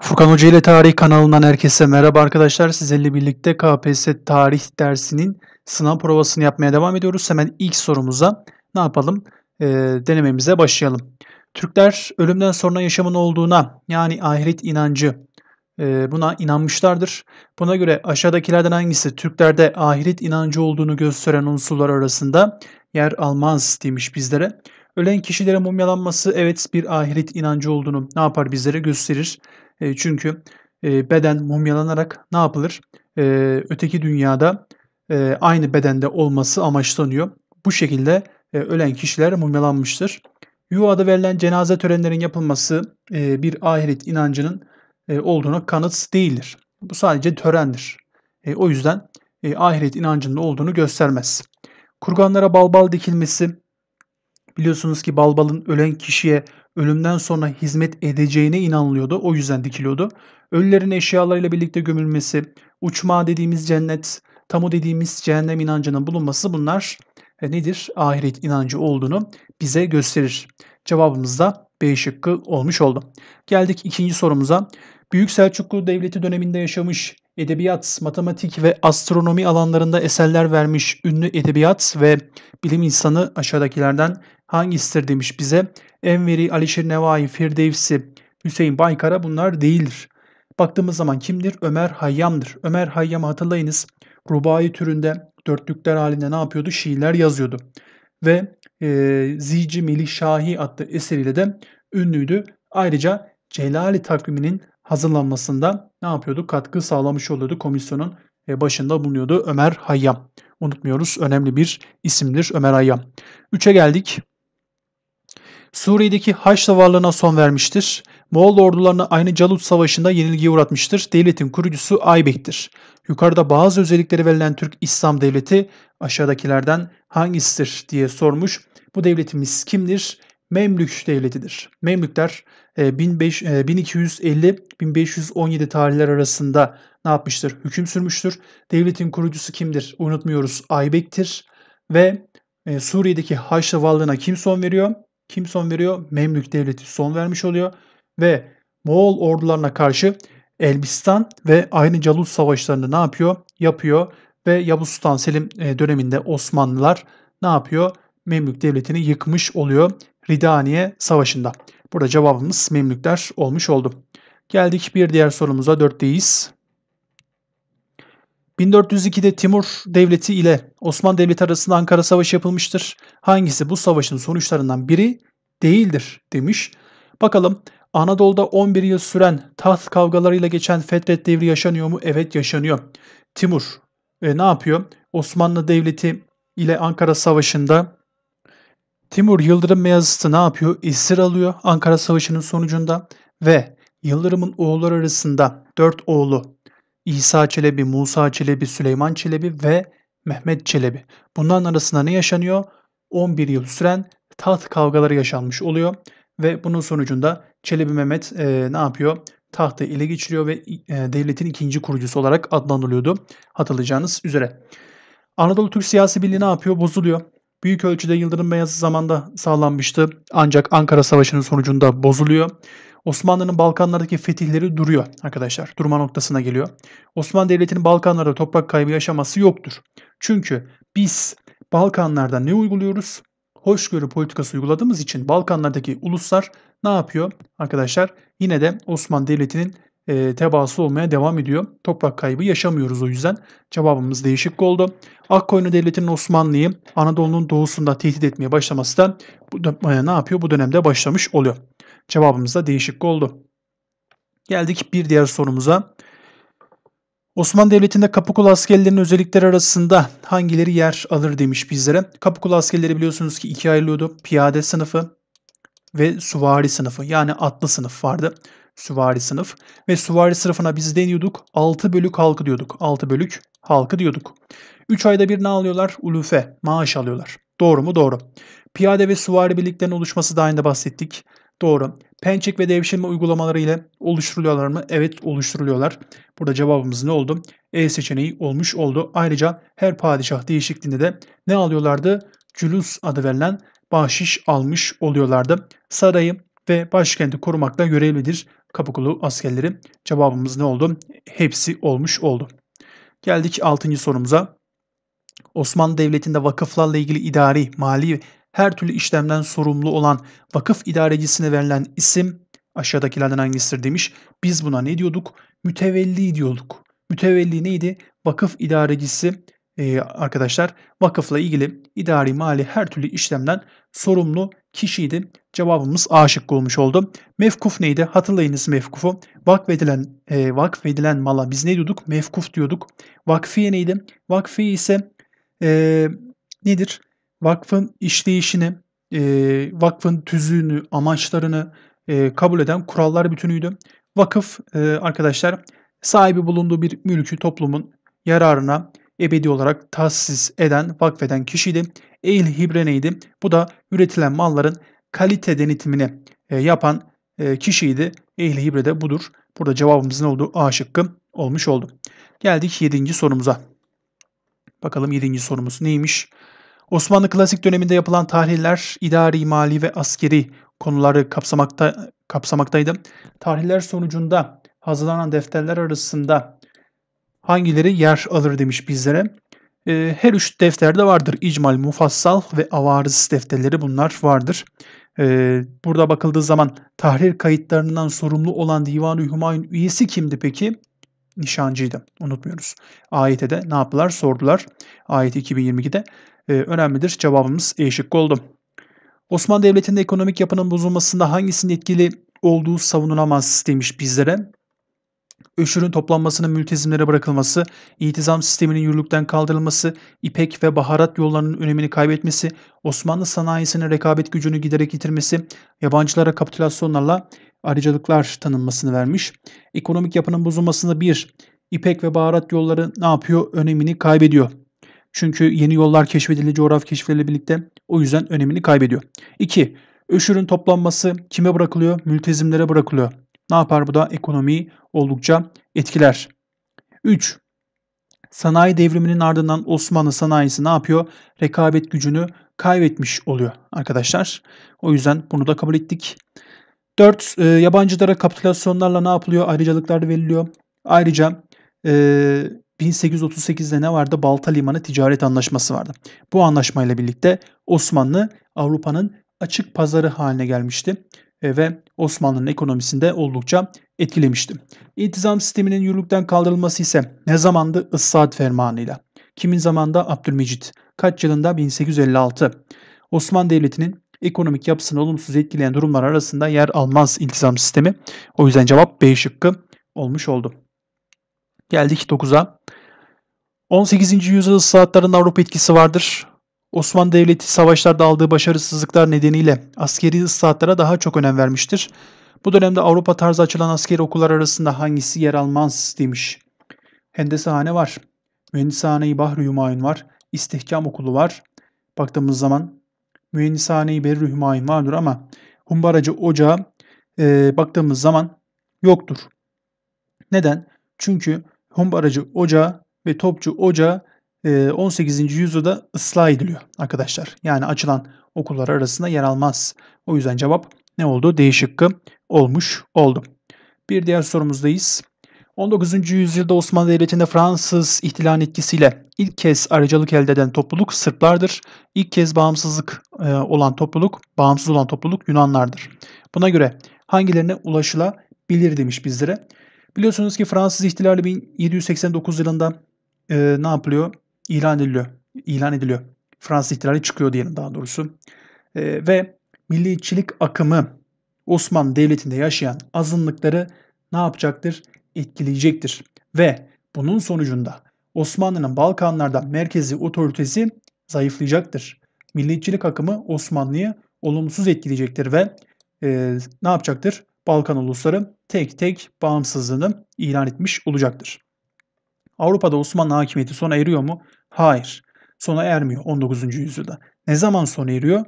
Furkan Hoca ile Tarih kanalından herkese merhaba arkadaşlar. Sizlerle birlikte KPSS tarih dersinin sınav provasını yapmaya devam ediyoruz. Hemen ilk sorumuza ne yapalım? Ee, denememize başlayalım. Türkler ölümden sonra yaşamın olduğuna yani ahiret inancı e, buna inanmışlardır. Buna göre aşağıdakilerden hangisi Türklerde ahiret inancı olduğunu gösteren unsurlar arasında yer almaz demiş bizlere. Ölen kişilerin mumyalanması evet bir ahiret inancı olduğunu ne yapar bizlere gösterir. E, çünkü e, beden mumyalanarak ne yapılır? E, öteki dünyada e, aynı bedende olması amaçlanıyor. Bu şekilde e, ölen kişiler mumyalanmıştır. Yuvada verilen cenaze törenlerin yapılması e, bir ahiret inancının e, olduğuna kanıt değildir. Bu sadece törendir. E, o yüzden e, ahiret inancının olduğunu göstermez. Kurganlara balbal dikilmesi biliyorsunuz ki balbalın ölen kişiye ölümden sonra hizmet edeceğine inanılıyordu. O yüzden dikiliyordu. Ölülerin eşyalarıyla birlikte gömülmesi, uçma dediğimiz cennet, tamu dediğimiz cehennem inancının bulunması bunlar e, nedir? Ahiret inancı olduğunu bize gösterir. Cevabımız da B şıkkı olmuş oldu. Geldik ikinci sorumuza. Büyük Selçuklu Devleti döneminde yaşamış, edebiyat, matematik ve astronomi alanlarında eserler vermiş ünlü edebiyat ve bilim insanı aşağıdakilerden hangisidir demiş bize. Enveri, Alişir Nevai, Firdevsi, Hüseyin Baykara bunlar değildir. Baktığımız zaman kimdir? Ömer Hayyam'dır. Ömer Hayyam'ı hatırlayınız. Rubai türünde dörtlükler halinde ne yapıyordu? Şiirler yazıyordu. Ve e, Zici Melih Şahi adlı eseriyle de ünlüydü. Ayrıca Celali takviminin hazırlanmasında ne yapıyordu? Katkı sağlamış oluyordu. Komisyonun e, başında bulunuyordu Ömer Hayyam. Unutmuyoruz. Önemli bir isimdir Ömer Hayyam. 3'e geldik. Suriye'deki Haçlı varlığına son vermiştir. Moğol ordularını aynı Calut Savaşı'nda yenilgiye uğratmıştır. Devletin kurucusu Aybek'tir. Yukarıda bazı özellikleri verilen Türk İslam Devleti aşağıdakilerden hangisidir diye sormuş. Bu devletimiz kimdir? Memlük devletidir. Memlükler 1250-1517 e, tarihler arasında ne yapmıştır? Hüküm sürmüştür. Devletin kurucusu kimdir? Unutmuyoruz Aybek'tir. Ve e, Suriye'deki Haçlı varlığına kim son veriyor? Kim son veriyor? Memlük devleti son vermiş oluyor. Ve Moğol ordularına karşı Elbistan ve aynı Calut savaşlarını ne yapıyor? Yapıyor. Ve Yavuz Sultan Selim e, döneminde Osmanlılar ne yapıyor? Memlük devletini yıkmış oluyor Ridaniye Savaşı'nda. Burada cevabımız Memlükler olmuş oldu. Geldik bir diğer sorumuza 4'teyiz. 1402'de Timur Devleti ile Osmanlı Devleti arasında Ankara Savaşı yapılmıştır. Hangisi bu savaşın sonuçlarından biri değildir demiş. Bakalım Anadolu'da 11 yıl süren taht kavgalarıyla geçen Fetret devri yaşanıyor mu? Evet yaşanıyor. Timur e, ne yapıyor? Osmanlı Devleti ile Ankara Savaşı'nda Timur Yıldırım Beyazıt'ı ne yapıyor? Esir alıyor Ankara Savaşı'nın sonucunda ve Yıldırım'ın oğulları arasında 4 oğlu İsa Çelebi, Musa Çelebi, Süleyman Çelebi ve Mehmet Çelebi. Bunların arasında ne yaşanıyor? 11 yıl süren taht kavgaları yaşanmış oluyor ve bunun sonucunda Çelebi Mehmet e, ne yapıyor? Tahtı ele geçiriyor ve e, devletin ikinci kurucusu olarak adlandırılıyordu hatırlayacağınız üzere. Anadolu Türk siyasi birliği ne yapıyor? Bozuluyor. Büyük ölçüde Yıldırım Beyazı zamanda sağlanmıştı ancak Ankara Savaşı'nın sonucunda bozuluyor. Osmanlı'nın Balkanlardaki fetihleri duruyor arkadaşlar. Durma noktasına geliyor. Osmanlı Devleti'nin Balkanlarda toprak kaybı yaşaması yoktur. Çünkü biz Balkanlarda ne uyguluyoruz? Hoşgörü politikası uyguladığımız için Balkanlardaki uluslar ne yapıyor arkadaşlar? Yine de Osmanlı Devleti'nin e, tebaası olmaya devam ediyor. Toprak kaybı yaşamıyoruz o yüzden. Cevabımız değişik oldu. Akkoyunlu Devleti'nin Osmanlı'yı Anadolu'nun doğusunda tehdit etmeye başlaması da bu, e, ne yapıyor? Bu dönemde başlamış oluyor. Cevabımız da değişik oldu. Geldik bir diğer sorumuza. Osmanlı Devleti'nde Kapıkulu askerlerinin özellikleri arasında hangileri yer alır demiş bizlere. Kapıkulu askerleri biliyorsunuz ki ikiye ayrılıyordu. Piyade sınıfı ve suvari sınıfı yani atlı sınıf vardı. Süvari sınıf ve süvari sınıfına biz deniyorduk 6 bölük halkı diyorduk. 6 bölük halkı diyorduk. 3 ayda bir ne alıyorlar? Ulufe, maaş alıyorlar. Doğru mu? Doğru. Piyade ve süvari birliklerinin oluşması da aynı bahsettik. Doğru. Pençek ve devşirme uygulamaları ile oluşturuluyorlar mı? Evet oluşturuluyorlar. Burada cevabımız ne oldu? E seçeneği olmuş oldu. Ayrıca her padişah değişikliğinde de ne alıyorlardı? Cülus adı verilen bahşiş almış oluyorlardı. Sarayı ve başkenti korumakla görevlidir Kapıkulu askerleri. Cevabımız ne oldu? Hepsi olmuş oldu. Geldik 6. sorumuza. Osmanlı Devleti'nde vakıflarla ilgili idari, mali her türlü işlemden sorumlu olan vakıf idarecisine verilen isim aşağıdakilerden hangisidir demiş. Biz buna ne diyorduk? Mütevelli diyorduk. Mütevelli neydi? Vakıf idarecisi e, arkadaşlar vakıfla ilgili idari mali her türlü işlemden sorumlu kişiydi. Cevabımız A şıkkı olmuş oldu. Mevkuf neydi? Hatırlayınız mevkufu. Vakfedilen, e, vakfedilen mala biz ne diyorduk? Mevkuf diyorduk. Vakfiye neydi? Vakfiye ise e, nedir? Vakfın işleyişini, e, vakfın tüzüğünü, amaçlarını e, kabul eden kurallar bütünüydü. Vakıf e, arkadaşlar sahibi bulunduğu bir mülkü toplumun yararına ebedi olarak tahsis eden, vakfeden kişiydi. Ehl hibre neydi? Bu da üretilen malların kalite denetimini e, yapan e, kişiydi. Ehl hibre de budur. Burada cevabımız ne oldu? A şıkkı olmuş oldu. Geldik 7. sorumuza. Bakalım 7. sorumuz neymiş? Osmanlı klasik döneminde yapılan tahliller idari, mali ve askeri konuları kapsamakta kapsamaktaydı. Tahliller sonucunda hazırlanan defterler arasında hangileri yer alır demiş bizlere. E, her üç defterde vardır. İcmal, Mufassal ve Avarız defterleri bunlar vardır. E, burada bakıldığı zaman tahrir kayıtlarından sorumlu olan Divan-ı Hümayun üyesi kimdi peki? Nişancıydı. Unutmuyoruz. Ayete de ne yaptılar? Sordular. Ayet 2022'de. E, önemlidir. Cevabımız E şıkkı oldu. Osmanlı Devleti'nde ekonomik yapının bozulmasında hangisinin etkili olduğu savunulamaz demiş bizlere. Öşürün toplanmasının mültezimlere bırakılması, itizam sisteminin yürürlükten kaldırılması, ipek ve baharat yollarının önemini kaybetmesi, Osmanlı sanayisinin rekabet gücünü giderek yitirmesi, yabancılara kapitülasyonlarla ayrıcalıklar tanınmasını vermiş. Ekonomik yapının bozulmasında bir, ipek ve baharat yolları ne yapıyor? Önemini kaybediyor. Çünkü yeni yollar keşfedildi, coğrafya keşfedildi birlikte. O yüzden önemini kaybediyor. 2. Öşürün toplanması kime bırakılıyor? Mültezimlere bırakılıyor. Ne yapar bu da? Ekonomiyi oldukça etkiler. 3. Sanayi devriminin ardından Osmanlı sanayisi ne yapıyor? Rekabet gücünü kaybetmiş oluyor arkadaşlar. O yüzden bunu da kabul ettik. 4. E, yabancılara kapitülasyonlarla ne yapılıyor? Ayrıcalıklar veriliyor. Ayrıca e, 1838'de ne vardı? Balta Limanı Ticaret Anlaşması vardı. Bu anlaşmayla birlikte Osmanlı Avrupa'nın açık pazarı haline gelmişti ve Osmanlı'nın ekonomisinde oldukça etkilemişti. İltizam sisteminin yürürlükten kaldırılması ise ne zamandı? Issaat fermanıyla. Kimin zamanında? Abdülmecit. Kaç yılında? 1856. Osmanlı Devleti'nin ekonomik yapısını olumsuz etkileyen durumlar arasında yer almaz iltizam sistemi. O yüzden cevap B şıkkı olmuş oldu. Geldik 9'a. 18. yüzyıl ıslahatlarının Avrupa etkisi vardır. Osmanlı Devleti savaşlarda aldığı başarısızlıklar nedeniyle askeri ıslahatlara daha çok önem vermiştir. Bu dönemde Avrupa tarzı açılan askeri okullar arasında hangisi yer almaz demiş. Hendesehane var. Mühendishane-i Bahri Hümayun var. İstihkam okulu var. Baktığımız zaman Mühendishane-i Berri Hümayun vardır ama Humbaracı Ocağı e, baktığımız zaman yoktur. Neden? Çünkü Humbaracı Ocağı ve Topçu Ocağı 18. yüzyılda ıslah ediliyor arkadaşlar. Yani açılan okullar arasında yer almaz. O yüzden cevap ne oldu? D şıkkı olmuş oldu. Bir diğer sorumuzdayız. 19. yüzyılda Osmanlı Devleti'nde Fransız ihtilalin etkisiyle ilk kez aracılık elde eden topluluk Sırplardır. İlk kez bağımsızlık olan topluluk, bağımsız olan topluluk Yunanlardır. Buna göre hangilerine ulaşılabilir demiş bizlere. Biliyorsunuz ki Fransız ihtilali 1789 yılında e, ne yapılıyor? İlan ediliyor. İlan ediliyor. Fransız ihtilali çıkıyor diyelim daha doğrusu. E, ve milliyetçilik akımı Osmanlı Devleti'nde yaşayan azınlıkları ne yapacaktır? Etkileyecektir. Ve bunun sonucunda Osmanlı'nın Balkanlarda merkezi otoritesi zayıflayacaktır. Milliyetçilik akımı Osmanlı'yı olumsuz etkileyecektir ve e, ne yapacaktır? Balkan ulusları tek tek bağımsızlığını ilan etmiş olacaktır. Avrupa'da Osmanlı hakimiyeti sona eriyor mu? Hayır. Sona ermiyor 19. yüzyılda. Ne zaman sona eriyor?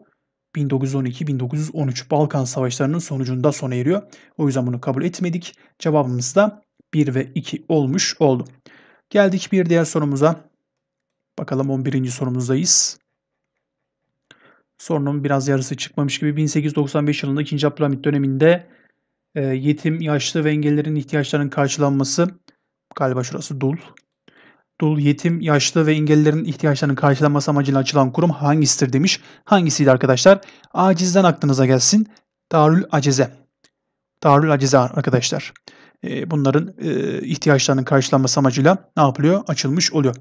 1912-1913 Balkan Savaşları'nın sonucunda sona eriyor. O yüzden bunu kabul etmedik. Cevabımız da 1 ve 2 olmuş oldu. Geldik bir diğer sorumuza. Bakalım 11. sorumuzdayız. Sorunun biraz yarısı çıkmamış gibi 1895 yılında 2. Abdülhamit döneminde e, yetim, yaşlı ve engellilerin ihtiyaçlarının karşılanması galiba şurası dul. Dul, yetim, yaşlı ve engellilerin ihtiyaçlarının karşılanması amacıyla açılan kurum hangisidir demiş. Hangisiydi arkadaşlar? Acizden aklınıza gelsin. Darül Acize. Darül Acize arkadaşlar. E, bunların e, ihtiyaçlarının karşılanması amacıyla ne yapılıyor? Açılmış oluyor.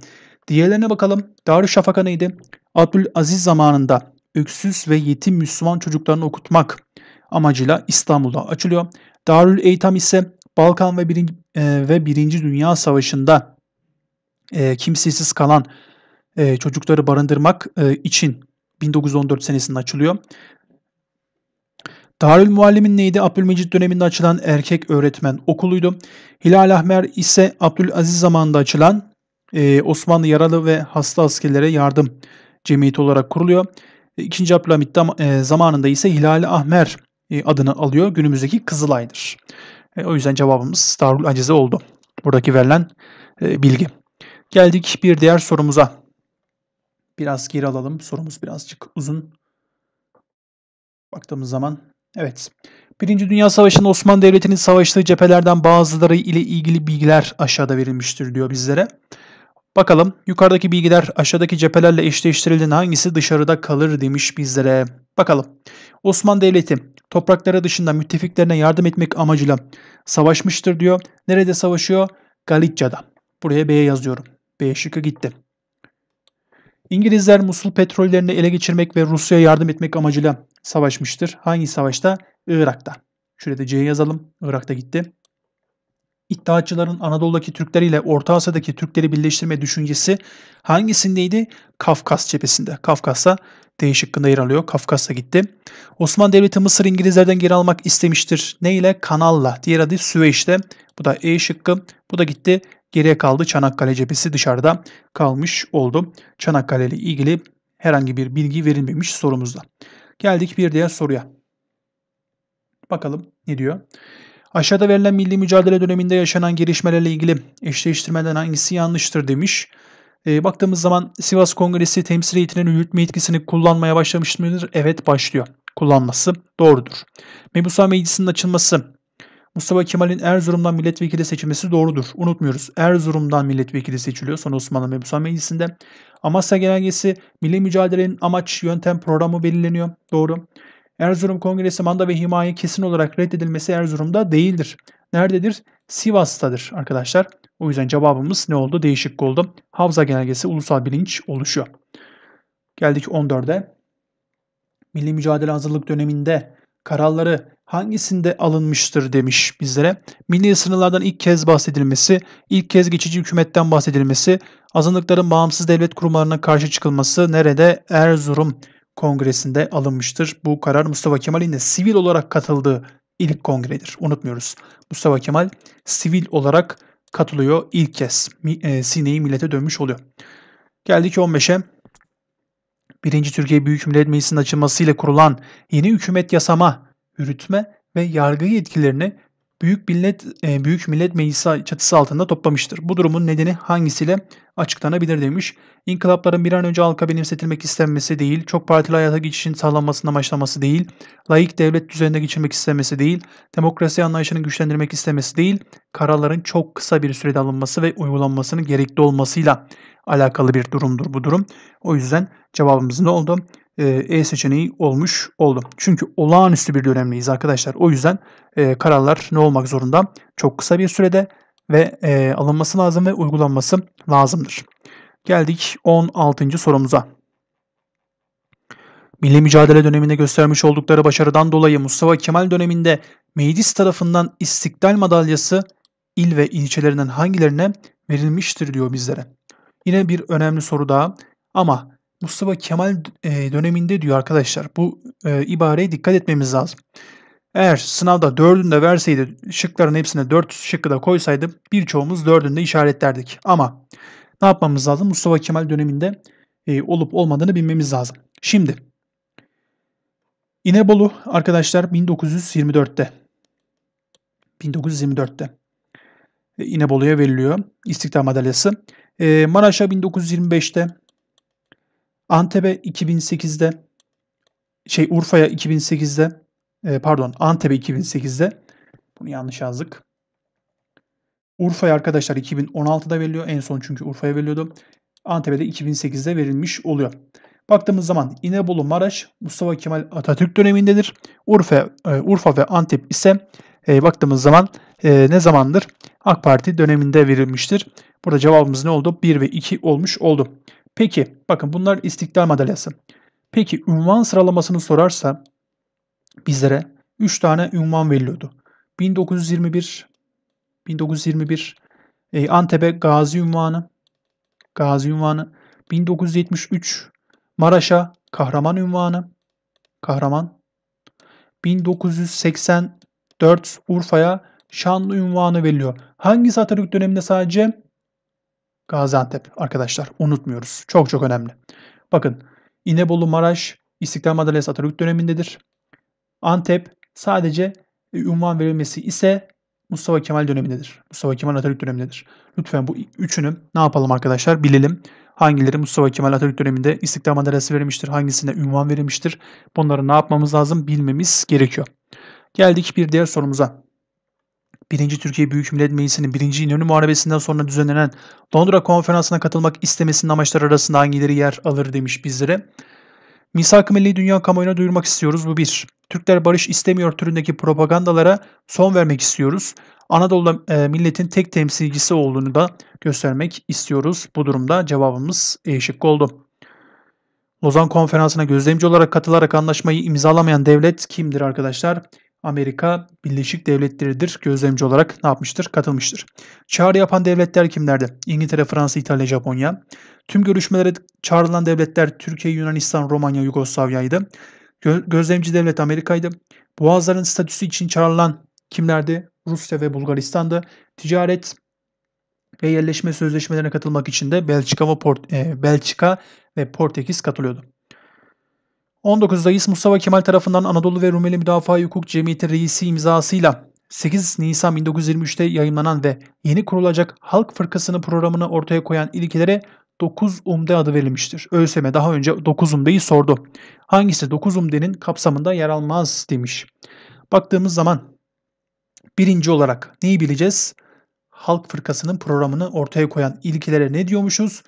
Diğerlerine bakalım. Darüşşafaka neydi? Abdülaziz zamanında öksüz ve yetim Müslüman çocuklarını okutmak amacıyla İstanbul'da açılıyor. Darül Eytam ise Balkan ve birinci, e, ve Birinci Dünya Savaşı'nda e, kimsesiz kalan e, çocukları barındırmak e, için 1914 senesinde açılıyor. Darül Muallimin neydi? Abdülmecit döneminde açılan erkek öğretmen okuluydu. Hilal Ahmer ise Abdülaziz zamanında açılan e, Osmanlı yaralı ve hasta askerlere yardım cemiyeti olarak kuruluyor. İkinci Abdülhamit zamanında ise Hilal Ahmer adını alıyor. Günümüzdeki Kızılay'dır. O yüzden cevabımız Darül Acize oldu. Buradaki verilen bilgi. Geldik bir diğer sorumuza. Biraz geri alalım. Sorumuz birazcık uzun. Baktığımız zaman evet. Birinci Dünya Savaşı'nda Osmanlı Devleti'nin savaştığı cephelerden bazıları ile ilgili bilgiler aşağıda verilmiştir diyor bizlere. Bakalım yukarıdaki bilgiler aşağıdaki cephelerle eşleştirildiğinde hangisi dışarıda kalır demiş bizlere. Bakalım. Osmanlı Devleti toprakları dışında müttefiklerine yardım etmek amacıyla savaşmıştır diyor. Nerede savaşıyor? Galicia'da. Buraya B'ye yazıyorum. B şıkkı gitti. İngilizler Musul petrollerini ele geçirmek ve Rusya'ya yardım etmek amacıyla savaşmıştır. Hangi savaşta? Irak'ta. Şurada C'ye yazalım. Irak'ta gitti. İttihatçıların Anadolu'daki Türkler ile Orta Asya'daki Türkleri birleştirme düşüncesi hangisindeydi? Kafkas cephesinde. Kafkas'a D şıkkında yer alıyor. Kafkas'a gitti. Osmanlı Devleti Mısır İngilizlerden geri almak istemiştir. Ne ile? Kanalla. Diğer adı Süveyş'te. Bu da E şıkkı. Bu da gitti. Geriye kaldı Çanakkale cephesi dışarıda kalmış oldu. Çanakkale ile ilgili herhangi bir bilgi verilmemiş sorumuzda. Geldik bir diğer soruya. Bakalım ne diyor? Aşağıda verilen milli mücadele döneminde yaşanan gelişmelerle ilgili eşleştirmeden hangisi yanlıştır demiş. E, baktığımız zaman Sivas Kongresi temsil heyetinin yürütme yetkisini kullanmaya başlamış mıdır? Evet başlıyor. Kullanması doğrudur. Mebusa Meclisi'nin açılması Mustafa Kemal'in Erzurum'dan milletvekili seçilmesi doğrudur. Unutmuyoruz. Erzurum'dan milletvekili seçiliyor son Osmanlı Mebusa Meclisi'nde. Amasya Genelgesi milli mücadelenin amaç, yöntem, programı belirleniyor. Doğru. Erzurum Kongresi manda ve himaye kesin olarak reddedilmesi Erzurum'da değildir. Nerededir? Sivas'tadır arkadaşlar. O yüzden cevabımız ne oldu? Değişik oldu. Havza genelgesi ulusal bilinç oluşuyor. Geldik 14'e. Milli mücadele hazırlık döneminde kararları hangisinde alınmıştır demiş bizlere. Milli sınırlardan ilk kez bahsedilmesi, ilk kez geçici hükümetten bahsedilmesi, azınlıkların bağımsız devlet kurumlarına karşı çıkılması nerede? Erzurum Kongresi'nde alınmıştır. Bu karar Mustafa Kemal'in de sivil olarak katıldığı ilk kongredir. Unutmuyoruz. Mustafa Kemal sivil olarak katılıyor ilk kez. E, sineği millete dönmüş oluyor. Geldik 15'e. Birinci Türkiye Büyük Millet Meclisi'nin açılmasıyla kurulan yeni hükümet yasama, yürütme ve yargı yetkilerini Büyük Millet e, Büyük Millet Meclisi çatısı altında toplamıştır. Bu durumun nedeni hangisiyle açıklanabilir demiş. İnkılapların bir an önce halka benimsetilmek istenmesi değil, çok partili hayata geçişin sağlanmasının amaçlaması değil, layık devlet düzeninde geçirmek istemesi değil, demokrasi anlayışını güçlendirmek istemesi değil, kararların çok kısa bir sürede alınması ve uygulanmasının gerekli olmasıyla alakalı bir durumdur bu durum. O yüzden cevabımız ne oldu? E, e seçeneği olmuş oldu. Çünkü olağanüstü bir dönemdeyiz arkadaşlar. O yüzden e, kararlar ne olmak zorunda? Çok kısa bir sürede ve e, alınması lazım ve uygulanması lazımdır. Geldik 16. sorumuza. Milli mücadele döneminde göstermiş oldukları başarıdan dolayı Mustafa Kemal döneminde meclis tarafından İstiklal Madalyası il ve ilçelerinden hangilerine verilmiştir diyor bizlere. Yine bir önemli soru daha ama Mustafa Kemal e, döneminde diyor arkadaşlar bu e, ibareye dikkat etmemiz lazım. Eğer sınavda dördünde verseydi şıkların hepsine dört şıkkı da koysaydı birçoğumuz dördünde işaretlerdik. Ama ne yapmamız lazım? Mustafa Kemal döneminde e, olup olmadığını bilmemiz lazım. Şimdi İnebolu arkadaşlar 1924'te 1924'te e, İnebolu'ya veriliyor İstiklal Madalyası. E, Maraş'a 1925'te Antep'e 2008'de şey Urfa'ya 2008'de e, pardon Antep'e 2008'de bunu yanlış yazdık. Urfa'ya arkadaşlar 2016'da veriliyor. En son çünkü Urfa'ya veriliyordu. Antep'e de 2008'de verilmiş oluyor. Baktığımız zaman İnebolu Maraş Mustafa Kemal Atatürk dönemindedir. Urfa, e, Urfa ve Antep ise e, baktığımız zaman e, ne zamandır? AK Parti döneminde verilmiştir. Burada cevabımız ne oldu? 1 ve 2 olmuş oldu. Peki bakın bunlar İstiklal Madalyası. Peki ünvan sıralamasını sorarsa bizlere 3 tane ünvan veriliyordu. 1921 1921 e, Antep'e Gazi ünvanı Gazi ünvanı 1973 Maraş'a Kahraman ünvanı Kahraman 1984 Urfa'ya Şanlı ünvanı veriliyor. Hangisi Atatürk döneminde sadece? Gaziantep arkadaşlar unutmuyoruz. Çok çok önemli. Bakın İnebolu Maraş İstiklal Madalyası Atatürk dönemindedir. Antep sadece ünvan verilmesi ise Mustafa Kemal dönemindedir. Mustafa Kemal Atatürk dönemindedir. Lütfen bu üçünü ne yapalım arkadaşlar bilelim. Hangileri Mustafa Kemal Atatürk döneminde İstiklal Madalyası verilmiştir, hangisine ünvan verilmiştir. Bunları ne yapmamız lazım bilmemiz gerekiyor. Geldik bir diğer sorumuza. 1. Türkiye Büyük Millet Meclisi'nin 1. İnönü Muharebesi'nden sonra düzenlenen Londra Konferansı'na katılmak istemesinin amaçları arasında hangileri yer alır demiş bizlere. Misak-ı Milli dünya kamuoyuna duyurmak istiyoruz. Bu bir. Türkler barış istemiyor türündeki propagandalara son vermek istiyoruz. Anadolu'da e, milletin tek temsilcisi olduğunu da göstermek istiyoruz. Bu durumda cevabımız E şıkkı oldu. Lozan Konferansı'na gözlemci olarak katılarak anlaşmayı imzalamayan devlet kimdir arkadaşlar? Amerika Birleşik Devletleri'dir. Gözlemci olarak ne yapmıştır? Katılmıştır. Çağrı yapan devletler kimlerdi? İngiltere, Fransa, İtalya, Japonya. Tüm görüşmelere çağrılan devletler Türkiye, Yunanistan, Romanya, Yugoslavya'ydı. Gö gözlemci devlet Amerika'ydı. Boğazların statüsü için çağrılan kimlerdi? Rusya ve Bulgaristan'dı. Ticaret ve yerleşme sözleşmelerine katılmak için de Belçika ve, Port e, Belçika ve Portekiz katılıyordu. 19'dayız Mustafa Kemal tarafından Anadolu ve Rumeli Müdafaa Hukuk Cemiyeti reisi imzasıyla 8 Nisan 1923'te yayınlanan ve yeni kurulacak Halk Fırkası'nı programını ortaya koyan ilkelere 9 umde adı verilmiştir. ÖSYM daha önce 9 umdeyi sordu. Hangisi 9 umdenin kapsamında yer almaz demiş. Baktığımız zaman birinci olarak neyi bileceğiz? Halk Fırkası'nın programını ortaya koyan ilkelere ne diyormuşuz?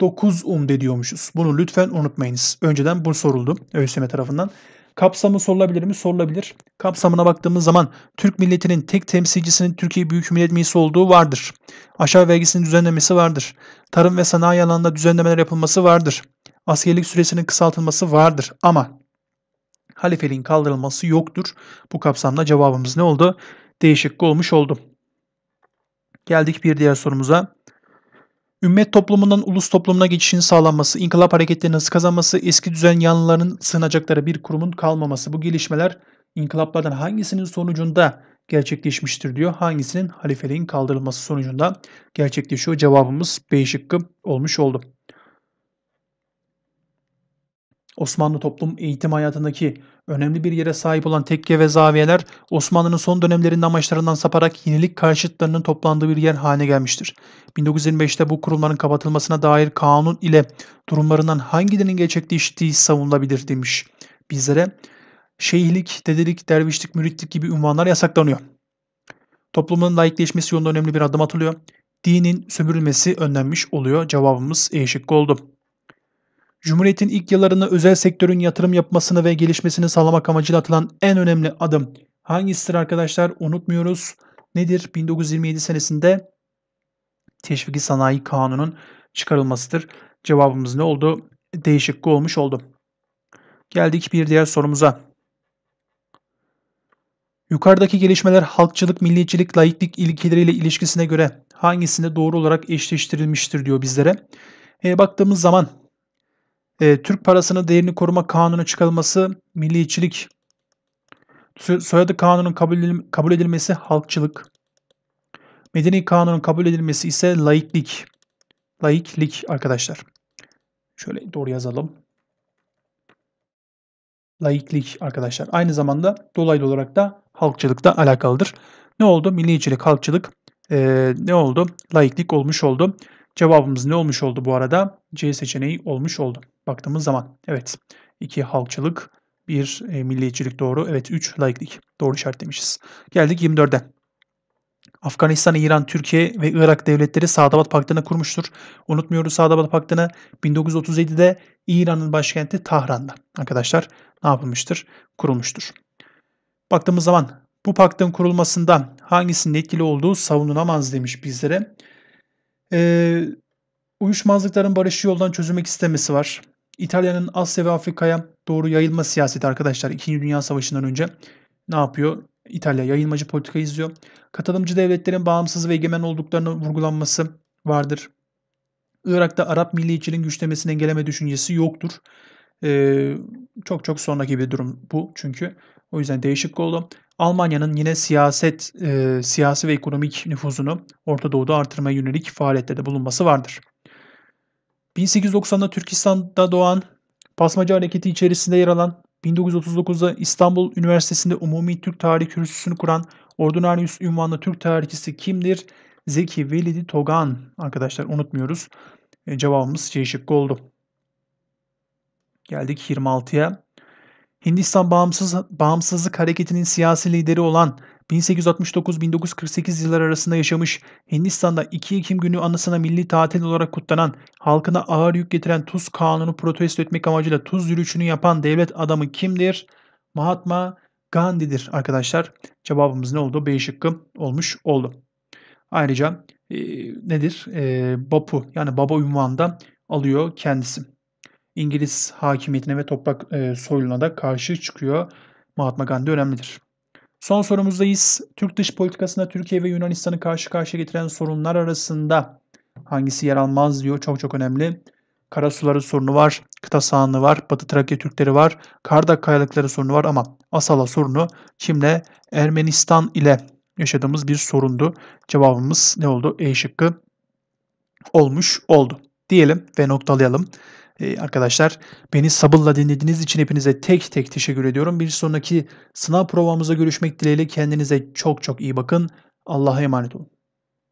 9 umde diyormuşuz. Bunu lütfen unutmayınız. Önceden bu soruldu ÖSYM tarafından. Kapsamı sorulabilir mi? Sorulabilir. Kapsamına baktığımız zaman Türk milletinin tek temsilcisinin Türkiye Büyük Millet Meclisi olduğu vardır. Aşağı vergisinin düzenlemesi vardır. Tarım ve sanayi alanında düzenlemeler yapılması vardır. Askerlik süresinin kısaltılması vardır. Ama halifeliğin kaldırılması yoktur. Bu kapsamda cevabımız ne oldu? Değişik olmuş oldu. Geldik bir diğer sorumuza. Ümmet toplumundan ulus toplumuna geçişin sağlanması, inkılap hareketlerinin hız kazanması, eski düzen yanlıların sığınacakları bir kurumun kalmaması. Bu gelişmeler inkılaplardan hangisinin sonucunda gerçekleşmiştir diyor. Hangisinin halifeliğin kaldırılması sonucunda gerçekleşiyor. Cevabımız B şıkkı olmuş oldu. Osmanlı toplum eğitim hayatındaki önemli bir yere sahip olan tekke ve zaviyeler Osmanlı'nın son dönemlerinde amaçlarından saparak yenilik karşıtlarının toplandığı bir yer haline gelmiştir. 1925'te bu kurumların kapatılmasına dair kanun ile durumlarından hangilerinin gerçekleştiği savunulabilir demiş bizlere. Şeyhlik, dedelik, dervişlik, müritlik gibi ünvanlar yasaklanıyor. Toplumun layıkleşmesi yolunda önemli bir adım atılıyor. Dinin sömürülmesi önlenmiş oluyor. Cevabımız E şıkkı oldu. Cumhuriyetin ilk yıllarında özel sektörün yatırım yapmasını ve gelişmesini sağlamak amacıyla atılan en önemli adım hangisidir arkadaşlar? Unutmuyoruz. Nedir? 1927 senesinde Teşviki Sanayi Kanunu'nun çıkarılmasıdır. Cevabımız ne oldu? Değişik olmuş oldu. Geldik bir diğer sorumuza. Yukarıdaki gelişmeler halkçılık, milliyetçilik, laiklik ilkeleriyle ilişkisine göre hangisinde doğru olarak eşleştirilmiştir diyor bizlere. E, baktığımız zaman e, Türk parasının değerini koruma kanunu çıkarılması milliyetçilik, soyadı kanunun kabul, kabul edilmesi halkçılık, medeni kanunun kabul edilmesi ise laiklik. Laiklik arkadaşlar. Şöyle doğru yazalım. Laiklik arkadaşlar. Aynı zamanda dolaylı olarak da halkçılıkla alakalıdır. Ne oldu? Milliyetçilik, halkçılık e, ne oldu? Laiklik olmuş oldu. Cevabımız ne olmuş oldu bu arada? C seçeneği olmuş oldu. Baktığımız zaman evet. 2 halkçılık, Bir e, milliyetçilik doğru. Evet 3 laiklik. Doğru işaretlemişiz. Geldik 24'e. Afganistan, İran, Türkiye ve Irak devletleri Sadabat Paktı'nı kurmuştur. Unutmuyoruz Sadabat Paktı'nı 1937'de İran'ın başkenti Tahran'da arkadaşlar ne yapılmıştır? Kurulmuştur. Baktığımız zaman bu paktın kurulmasında hangisinin etkili olduğu savunulamaz demiş bizlere. Ee, uyuşmazlıkların barışçı yoldan çözülmek istemesi var. İtalya'nın Asya ve Afrika'ya doğru yayılma siyaseti arkadaşlar 2. Dünya Savaşı'ndan önce ne yapıyor? İtalya yayılmacı politika izliyor. Katılımcı devletlerin bağımsız ve egemen olduklarını vurgulanması vardır. Irak'ta Arap milliyetçiliğin güçlemesini engelleme düşüncesi yoktur. Ee, çok çok sonraki bir durum bu çünkü. O yüzden değişik oldu. Almanya'nın yine siyaset, e, siyasi ve ekonomik nüfuzunu Orta Doğu'da artırmaya yönelik faaliyetlerde bulunması vardır. 1890'da Türkistan'da doğan Basmacı Hareketi içerisinde yer alan 1939'da İstanbul Üniversitesi'nde Umumi Türk Tarih Kürsüsü'nü kuran Ordinarius ünvanlı Türk tarihçisi kimdir? Zeki Velidi Togan. Arkadaşlar unutmuyoruz. E, cevabımız C şıkkı oldu. Geldik 26'ya. Hindistan Bağımsız, Bağımsızlık Hareketi'nin siyasi lideri olan 1869-1948 yılları arasında yaşamış, Hindistan'da 2 Ekim günü anısına milli tatil olarak kutlanan, halkına ağır yük getiren Tuz Kanunu protesto etmek amacıyla Tuz yürüyüşünü yapan devlet adamı kimdir? Mahatma Gandhi'dir arkadaşlar. Cevabımız ne oldu? B şıkkı olmuş oldu. Ayrıca e, nedir? E, Bapu yani baba ünvanı alıyor kendisi. İngiliz hakimiyetine ve toprak e, soyluluğuna da karşı çıkıyor. Mahatma Gandhi önemlidir. Son sorumuzdayız. Türk dış politikasında Türkiye ve Yunanistan'ı karşı karşıya getiren sorunlar arasında hangisi yer almaz diyor. Çok çok önemli. Karasuları sorunu var, kıta sahanlığı var, Batı Trakya Türkleri var, Kardak kayalıkları sorunu var ama Asala sorunu Çim'le Ermenistan ile yaşadığımız bir sorundu. Cevabımız ne oldu? E şıkkı olmuş oldu. Diyelim ve noktalayalım. Ee, arkadaşlar beni sabırla dinlediğiniz için hepinize tek tek teşekkür ediyorum. Bir sonraki sınav provamıza görüşmek dileğiyle kendinize çok çok iyi bakın. Allah'a emanet olun.